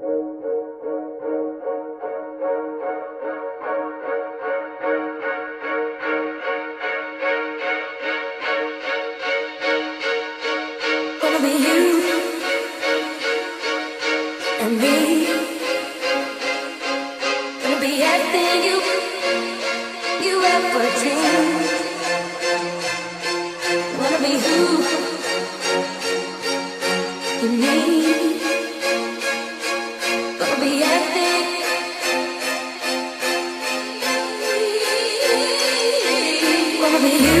And me. Gonna be everything you you